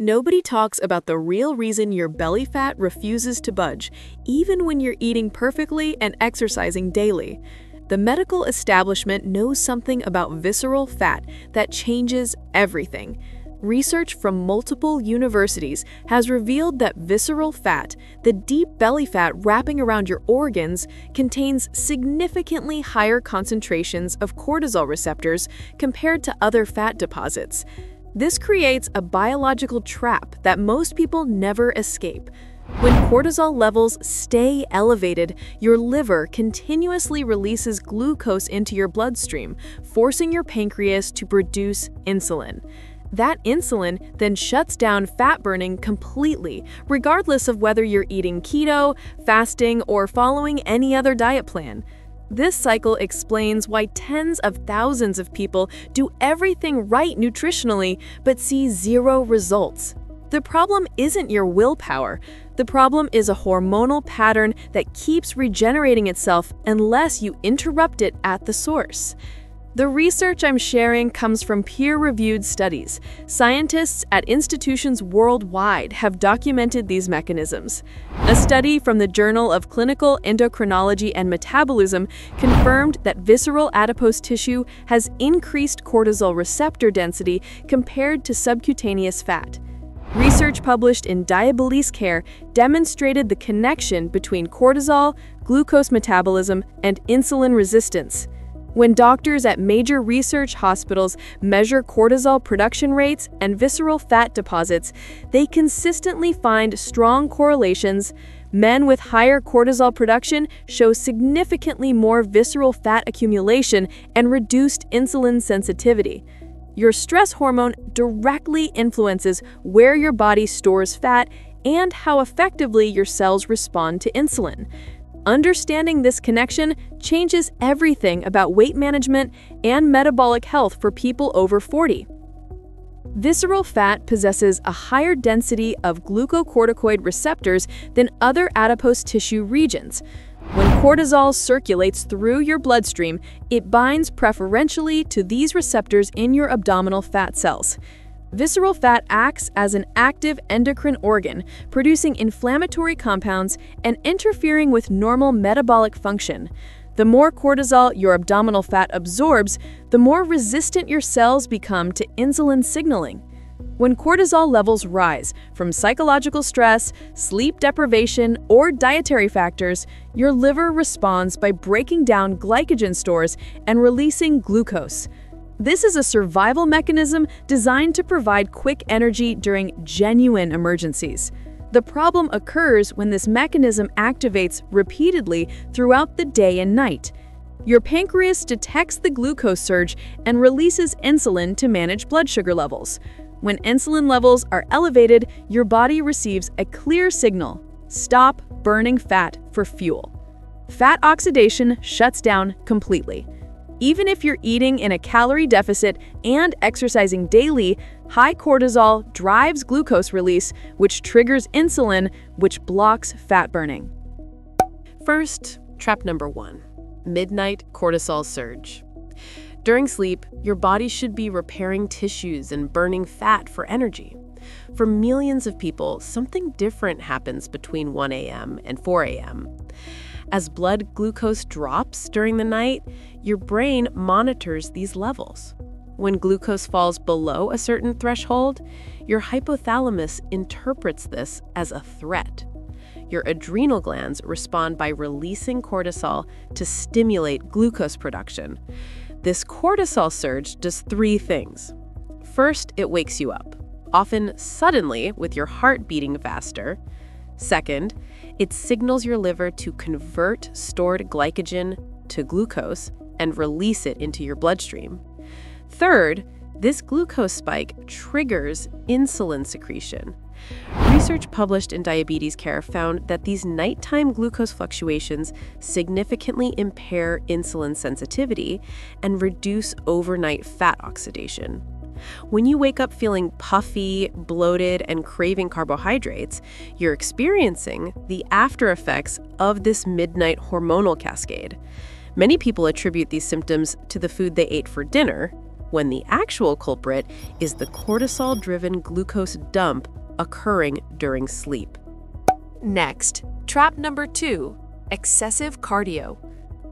Nobody talks about the real reason your belly fat refuses to budge, even when you're eating perfectly and exercising daily. The medical establishment knows something about visceral fat that changes everything. Research from multiple universities has revealed that visceral fat, the deep belly fat wrapping around your organs, contains significantly higher concentrations of cortisol receptors compared to other fat deposits. This creates a biological trap that most people never escape. When cortisol levels stay elevated, your liver continuously releases glucose into your bloodstream, forcing your pancreas to produce insulin. That insulin then shuts down fat burning completely, regardless of whether you're eating keto, fasting, or following any other diet plan. This cycle explains why tens of thousands of people do everything right nutritionally but see zero results. The problem isn't your willpower. The problem is a hormonal pattern that keeps regenerating itself unless you interrupt it at the source. The research I'm sharing comes from peer-reviewed studies. Scientists at institutions worldwide have documented these mechanisms. A study from the Journal of Clinical Endocrinology and Metabolism confirmed that visceral adipose tissue has increased cortisol receptor density compared to subcutaneous fat. Research published in Diabetes Care demonstrated the connection between cortisol, glucose metabolism, and insulin resistance. When doctors at major research hospitals measure cortisol production rates and visceral fat deposits, they consistently find strong correlations. Men with higher cortisol production show significantly more visceral fat accumulation and reduced insulin sensitivity. Your stress hormone directly influences where your body stores fat and how effectively your cells respond to insulin. Understanding this connection changes everything about weight management and metabolic health for people over 40. Visceral fat possesses a higher density of glucocorticoid receptors than other adipose tissue regions. When cortisol circulates through your bloodstream, it binds preferentially to these receptors in your abdominal fat cells. Visceral fat acts as an active endocrine organ, producing inflammatory compounds and interfering with normal metabolic function. The more cortisol your abdominal fat absorbs, the more resistant your cells become to insulin signaling. When cortisol levels rise from psychological stress, sleep deprivation, or dietary factors, your liver responds by breaking down glycogen stores and releasing glucose. This is a survival mechanism designed to provide quick energy during genuine emergencies. The problem occurs when this mechanism activates repeatedly throughout the day and night. Your pancreas detects the glucose surge and releases insulin to manage blood sugar levels. When insulin levels are elevated, your body receives a clear signal, stop burning fat for fuel. Fat oxidation shuts down completely. Even if you're eating in a calorie deficit and exercising daily, high cortisol drives glucose release, which triggers insulin, which blocks fat burning. First, trap number one, midnight cortisol surge. During sleep, your body should be repairing tissues and burning fat for energy. For millions of people, something different happens between 1 a.m. and 4 a.m. As blood glucose drops during the night, your brain monitors these levels. When glucose falls below a certain threshold, your hypothalamus interprets this as a threat. Your adrenal glands respond by releasing cortisol to stimulate glucose production. This cortisol surge does three things. First, it wakes you up, often suddenly with your heart beating faster. Second, it signals your liver to convert stored glycogen to glucose and release it into your bloodstream. Third, this glucose spike triggers insulin secretion. Research published in Diabetes Care found that these nighttime glucose fluctuations significantly impair insulin sensitivity and reduce overnight fat oxidation. When you wake up feeling puffy, bloated, and craving carbohydrates, you're experiencing the after effects of this midnight hormonal cascade. Many people attribute these symptoms to the food they ate for dinner, when the actual culprit is the cortisol-driven glucose dump occurring during sleep. Next, trap number two, excessive cardio.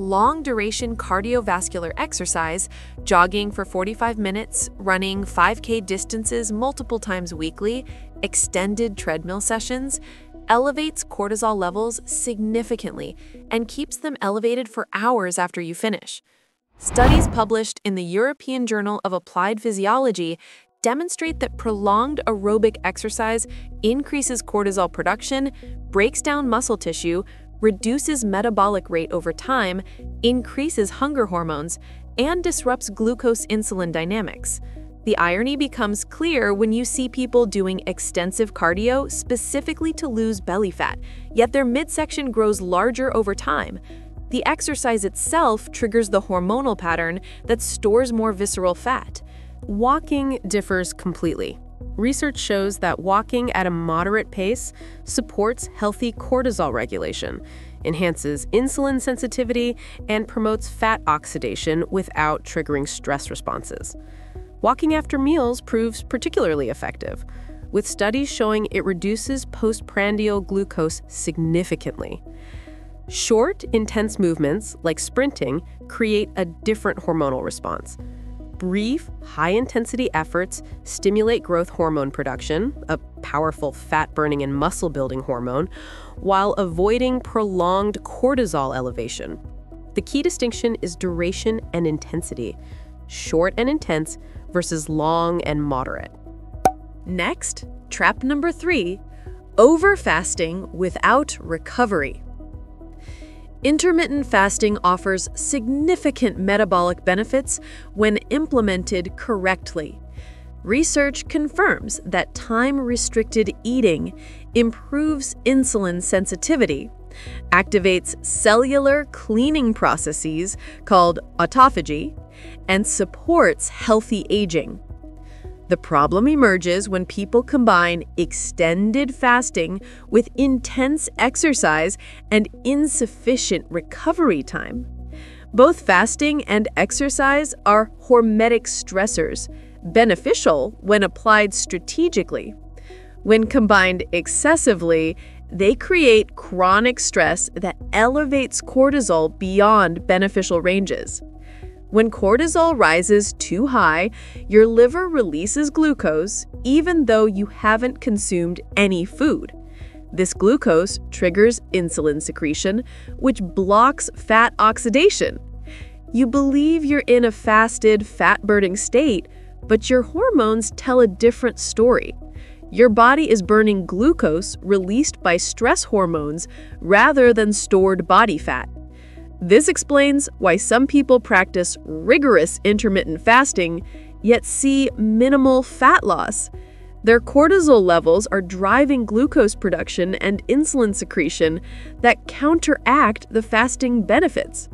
Long duration cardiovascular exercise, jogging for 45 minutes, running 5K distances multiple times weekly, extended treadmill sessions, elevates cortisol levels significantly and keeps them elevated for hours after you finish. Studies published in the European Journal of Applied Physiology demonstrate that prolonged aerobic exercise increases cortisol production, breaks down muscle tissue, reduces metabolic rate over time, increases hunger hormones, and disrupts glucose-insulin dynamics. The irony becomes clear when you see people doing extensive cardio specifically to lose belly fat, yet their midsection grows larger over time. The exercise itself triggers the hormonal pattern that stores more visceral fat. Walking differs completely. Research shows that walking at a moderate pace supports healthy cortisol regulation, enhances insulin sensitivity, and promotes fat oxidation without triggering stress responses. Walking after meals proves particularly effective, with studies showing it reduces postprandial glucose significantly. Short, intense movements, like sprinting, create a different hormonal response brief, high-intensity efforts stimulate growth hormone production, a powerful fat-burning and muscle-building hormone, while avoiding prolonged cortisol elevation. The key distinction is duration and intensity, short and intense versus long and moderate. Next, trap number three, over-fasting without recovery. Intermittent fasting offers significant metabolic benefits when implemented correctly. Research confirms that time-restricted eating improves insulin sensitivity, activates cellular cleaning processes called autophagy, and supports healthy aging. The problem emerges when people combine extended fasting with intense exercise and insufficient recovery time. Both fasting and exercise are hormetic stressors, beneficial when applied strategically. When combined excessively, they create chronic stress that elevates cortisol beyond beneficial ranges. When cortisol rises too high, your liver releases glucose even though you haven't consumed any food. This glucose triggers insulin secretion, which blocks fat oxidation. You believe you're in a fasted, fat-burning state, but your hormones tell a different story. Your body is burning glucose released by stress hormones rather than stored body fat. This explains why some people practice rigorous intermittent fasting, yet see minimal fat loss. Their cortisol levels are driving glucose production and insulin secretion that counteract the fasting benefits.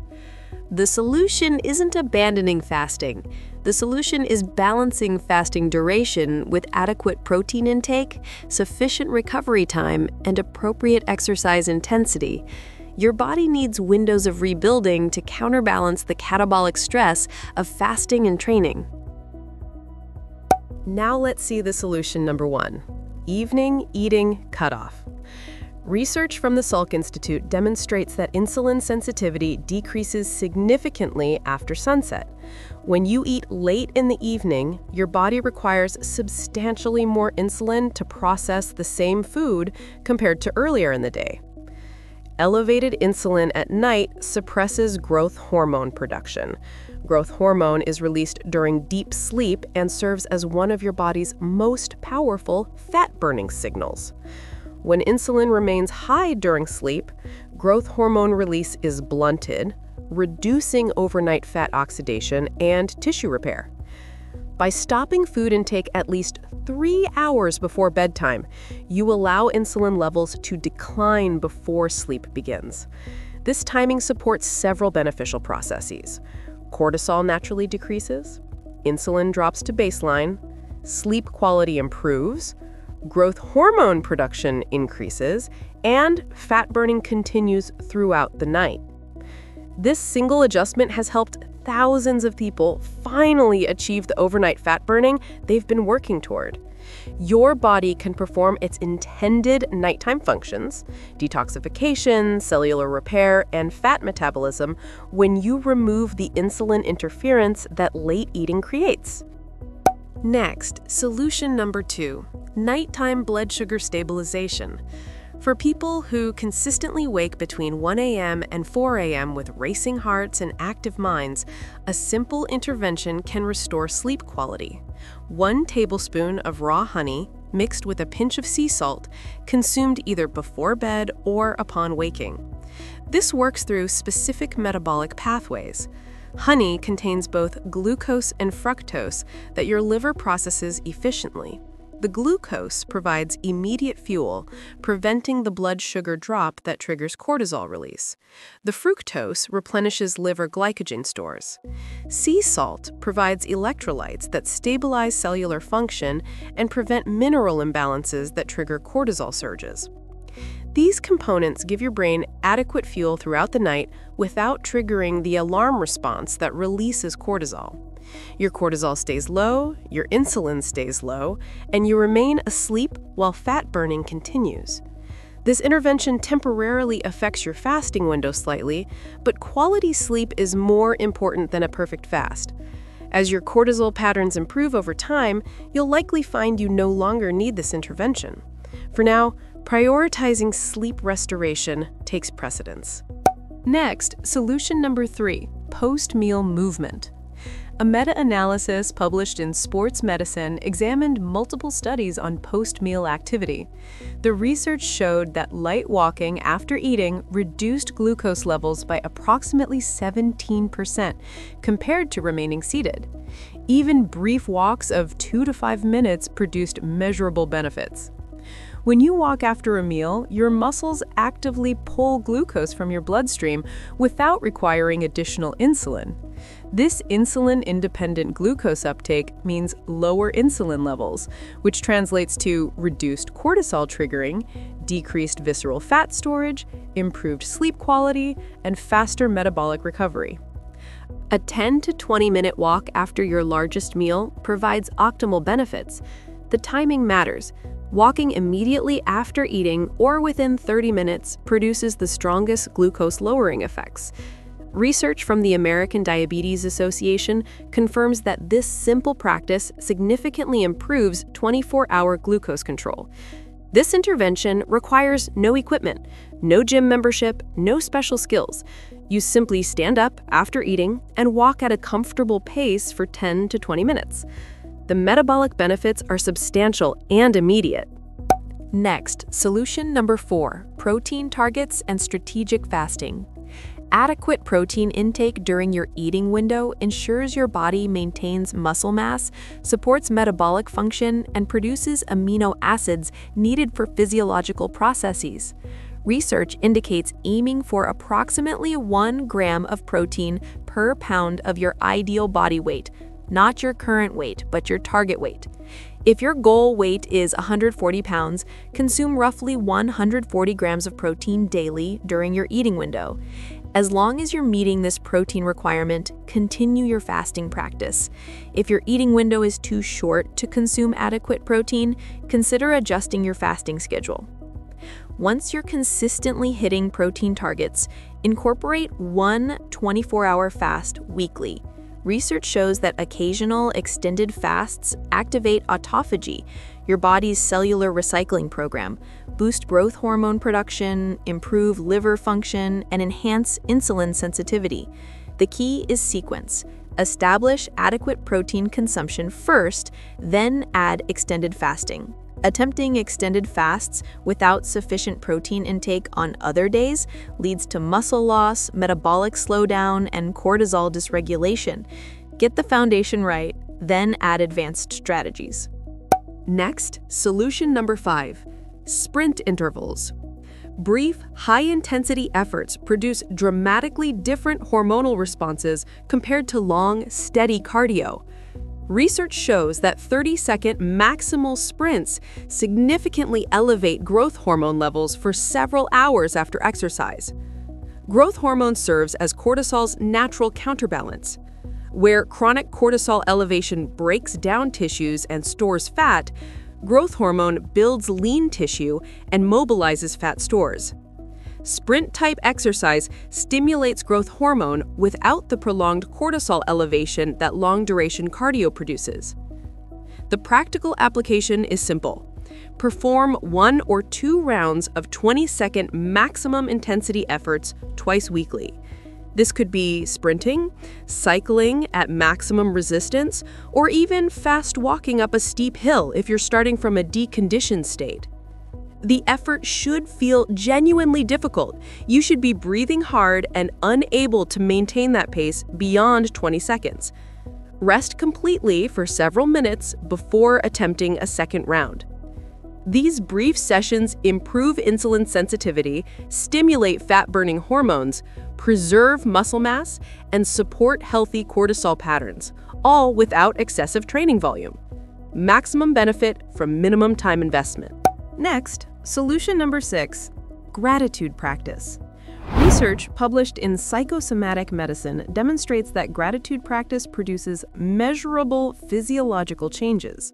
The solution isn't abandoning fasting. The solution is balancing fasting duration with adequate protein intake, sufficient recovery time, and appropriate exercise intensity your body needs windows of rebuilding to counterbalance the catabolic stress of fasting and training. Now let's see the solution number one, evening eating cutoff. Research from the Salk Institute demonstrates that insulin sensitivity decreases significantly after sunset. When you eat late in the evening, your body requires substantially more insulin to process the same food compared to earlier in the day. Elevated insulin at night suppresses growth hormone production. Growth hormone is released during deep sleep and serves as one of your body's most powerful fat-burning signals. When insulin remains high during sleep, growth hormone release is blunted, reducing overnight fat oxidation and tissue repair. By stopping food intake at least three hours before bedtime, you allow insulin levels to decline before sleep begins. This timing supports several beneficial processes. Cortisol naturally decreases, insulin drops to baseline, sleep quality improves, growth hormone production increases, and fat burning continues throughout the night. This single adjustment has helped thousands of people finally achieve the overnight fat burning they've been working toward. Your body can perform its intended nighttime functions, detoxification, cellular repair, and fat metabolism when you remove the insulin interference that late eating creates. Next, solution number two, nighttime blood sugar stabilization. For people who consistently wake between 1 a.m. and 4 a.m. with racing hearts and active minds, a simple intervention can restore sleep quality. One tablespoon of raw honey, mixed with a pinch of sea salt, consumed either before bed or upon waking. This works through specific metabolic pathways. Honey contains both glucose and fructose that your liver processes efficiently. The glucose provides immediate fuel, preventing the blood sugar drop that triggers cortisol release. The fructose replenishes liver glycogen stores. Sea salt provides electrolytes that stabilize cellular function and prevent mineral imbalances that trigger cortisol surges. These components give your brain adequate fuel throughout the night without triggering the alarm response that releases cortisol. Your cortisol stays low, your insulin stays low, and you remain asleep while fat burning continues. This intervention temporarily affects your fasting window slightly, but quality sleep is more important than a perfect fast. As your cortisol patterns improve over time, you'll likely find you no longer need this intervention. For now, prioritizing sleep restoration takes precedence. Next, solution number three, post-meal movement. A meta-analysis published in Sports Medicine examined multiple studies on post-meal activity. The research showed that light walking after eating reduced glucose levels by approximately 17% compared to remaining seated. Even brief walks of 2 to 5 minutes produced measurable benefits. When you walk after a meal, your muscles actively pull glucose from your bloodstream without requiring additional insulin. This insulin-independent glucose uptake means lower insulin levels, which translates to reduced cortisol triggering, decreased visceral fat storage, improved sleep quality, and faster metabolic recovery. A 10 to 20 minute walk after your largest meal provides optimal benefits. The timing matters, Walking immediately after eating or within 30 minutes produces the strongest glucose lowering effects. Research from the American Diabetes Association confirms that this simple practice significantly improves 24-hour glucose control. This intervention requires no equipment, no gym membership, no special skills. You simply stand up after eating and walk at a comfortable pace for 10 to 20 minutes the metabolic benefits are substantial and immediate. Next, solution number four, protein targets and strategic fasting. Adequate protein intake during your eating window ensures your body maintains muscle mass, supports metabolic function, and produces amino acids needed for physiological processes. Research indicates aiming for approximately 1 gram of protein per pound of your ideal body weight, not your current weight, but your target weight. If your goal weight is 140 pounds, consume roughly 140 grams of protein daily during your eating window. As long as you're meeting this protein requirement, continue your fasting practice. If your eating window is too short to consume adequate protein, consider adjusting your fasting schedule. Once you're consistently hitting protein targets, incorporate one 24-hour fast weekly. Research shows that occasional extended fasts activate autophagy, your body's cellular recycling program, boost growth hormone production, improve liver function, and enhance insulin sensitivity. The key is sequence. Establish adequate protein consumption first, then add extended fasting. Attempting extended fasts without sufficient protein intake on other days leads to muscle loss, metabolic slowdown, and cortisol dysregulation. Get the foundation right, then add advanced strategies. Next, solution number five, sprint intervals. Brief, high-intensity efforts produce dramatically different hormonal responses compared to long, steady cardio. Research shows that 30-second maximal sprints significantly elevate growth hormone levels for several hours after exercise. Growth hormone serves as cortisol's natural counterbalance. Where chronic cortisol elevation breaks down tissues and stores fat, growth hormone builds lean tissue and mobilizes fat stores. Sprint-type exercise stimulates growth hormone without the prolonged cortisol elevation that long-duration cardio produces. The practical application is simple. Perform one or two rounds of 20-second maximum intensity efforts twice weekly. This could be sprinting, cycling at maximum resistance, or even fast walking up a steep hill if you're starting from a deconditioned state. The effort should feel genuinely difficult. You should be breathing hard and unable to maintain that pace beyond 20 seconds. Rest completely for several minutes before attempting a second round. These brief sessions improve insulin sensitivity, stimulate fat-burning hormones, preserve muscle mass, and support healthy cortisol patterns, all without excessive training volume. Maximum benefit from minimum time investment. Next, solution number six, gratitude practice. Research published in Psychosomatic Medicine demonstrates that gratitude practice produces measurable physiological changes.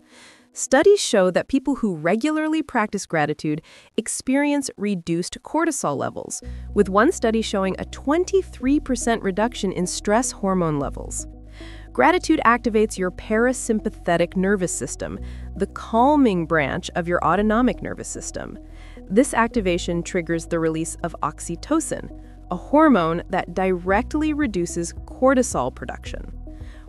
Studies show that people who regularly practice gratitude experience reduced cortisol levels, with one study showing a 23% reduction in stress hormone levels. Gratitude activates your parasympathetic nervous system, the calming branch of your autonomic nervous system. This activation triggers the release of oxytocin, a hormone that directly reduces cortisol production.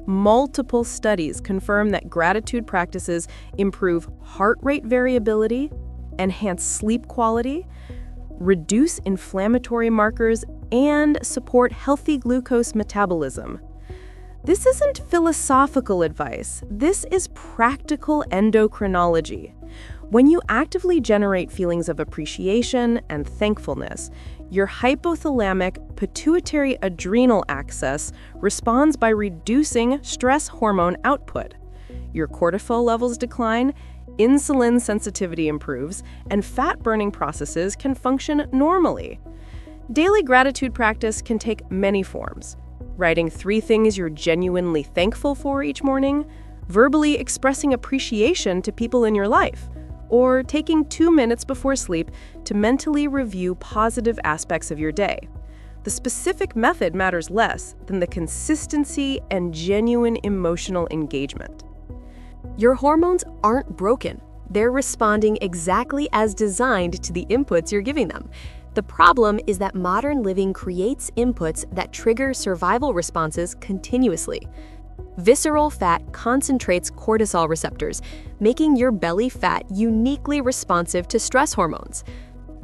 Multiple studies confirm that gratitude practices improve heart rate variability, enhance sleep quality, reduce inflammatory markers, and support healthy glucose metabolism. This isn't philosophical advice. This is practical endocrinology. When you actively generate feelings of appreciation and thankfulness, your hypothalamic pituitary adrenal axis responds by reducing stress hormone output. Your cortisol levels decline, insulin sensitivity improves, and fat-burning processes can function normally. Daily gratitude practice can take many forms. Writing three things you're genuinely thankful for each morning, verbally expressing appreciation to people in your life, or taking two minutes before sleep to mentally review positive aspects of your day. The specific method matters less than the consistency and genuine emotional engagement. Your hormones aren't broken. They're responding exactly as designed to the inputs you're giving them. The problem is that modern living creates inputs that trigger survival responses continuously. Visceral fat concentrates cortisol receptors, making your belly fat uniquely responsive to stress hormones.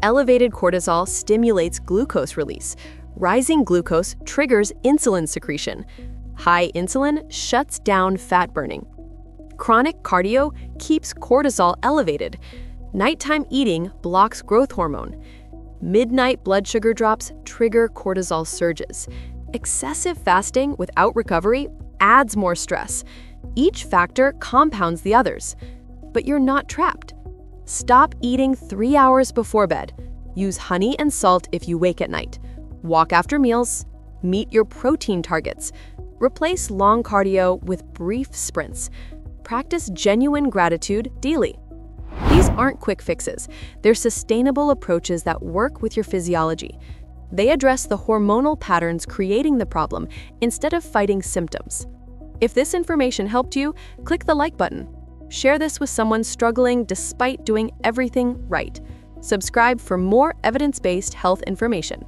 Elevated cortisol stimulates glucose release. Rising glucose triggers insulin secretion. High insulin shuts down fat burning. Chronic cardio keeps cortisol elevated. Nighttime eating blocks growth hormone. Midnight blood sugar drops trigger cortisol surges. Excessive fasting without recovery adds more stress. Each factor compounds the others. But you're not trapped. Stop eating three hours before bed. Use honey and salt if you wake at night. Walk after meals. Meet your protein targets. Replace long cardio with brief sprints. Practice genuine gratitude daily. These aren't quick fixes. They're sustainable approaches that work with your physiology. They address the hormonal patterns creating the problem instead of fighting symptoms. If this information helped you, click the like button. Share this with someone struggling despite doing everything right. Subscribe for more evidence-based health information.